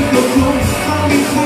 go home, I'll be home.